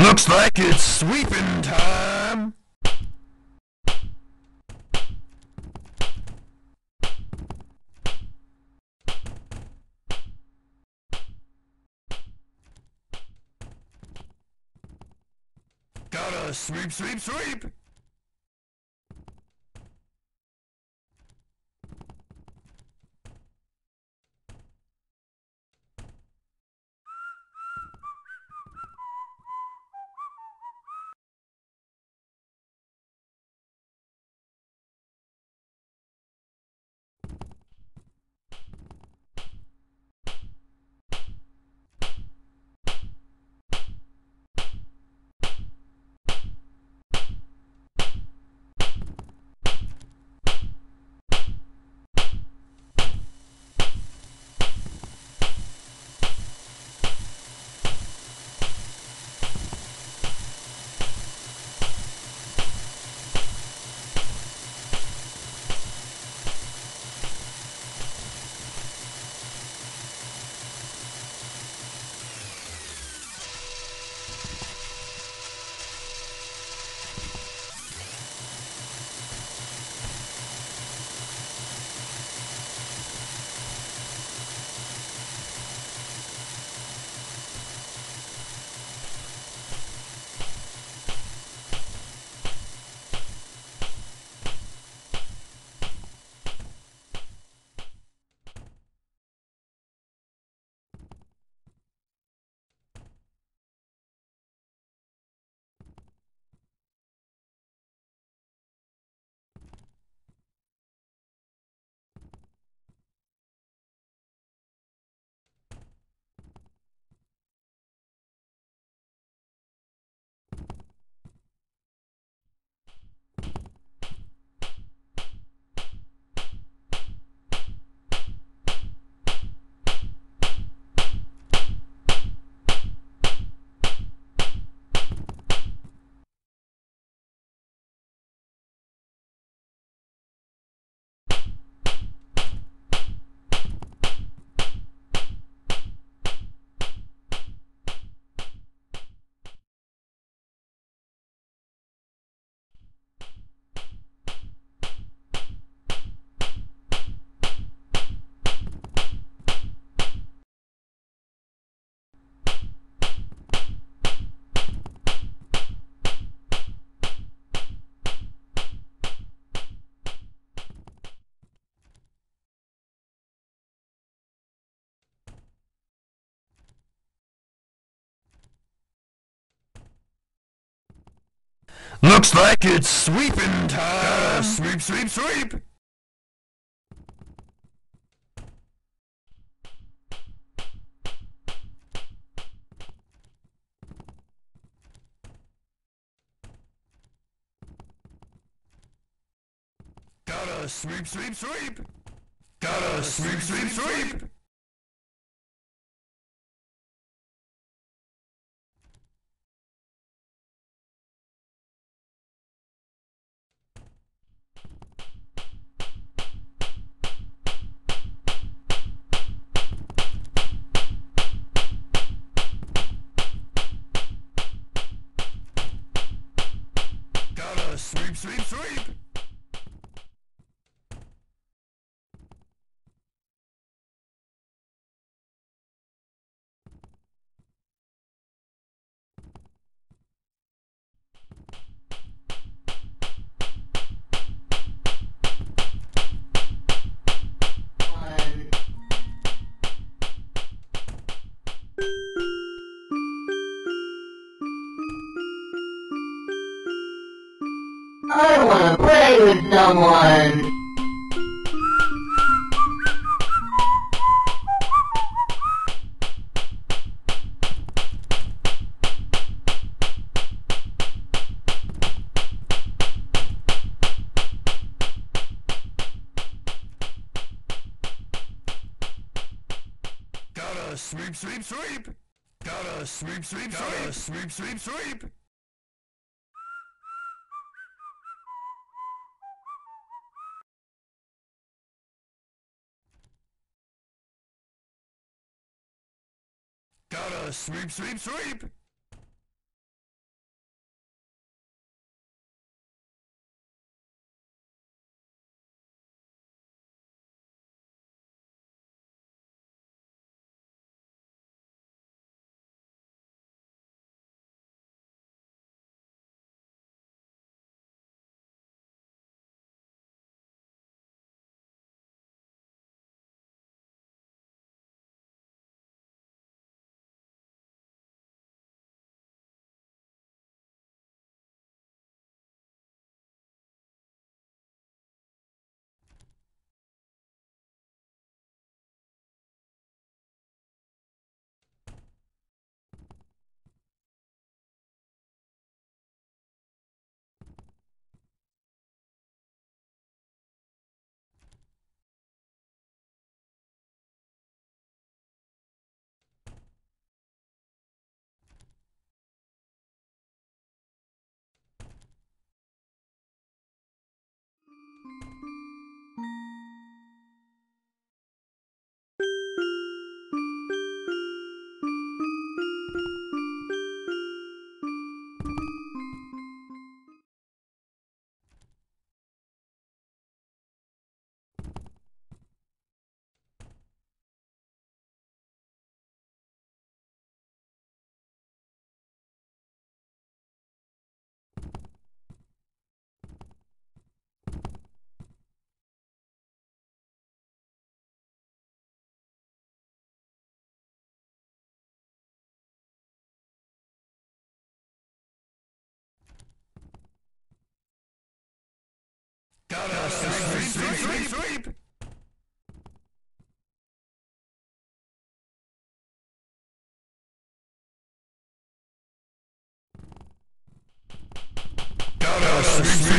Looks like it's sweeping time! Gotta sweep, sweep, sweep! Looks like it's sweeping time! sweep, sweep, sweep! Gotta sweep, sweep, sweep! Gotta sweep, sweep, sweep! Someone. Gotta sweep, sweep, sweep. Gotta sweep, sweep, Gotta sweep, sweep, sweep. Gotta sweep, sweep, sweep. Gotta sweep, sweep. Gotta sweep,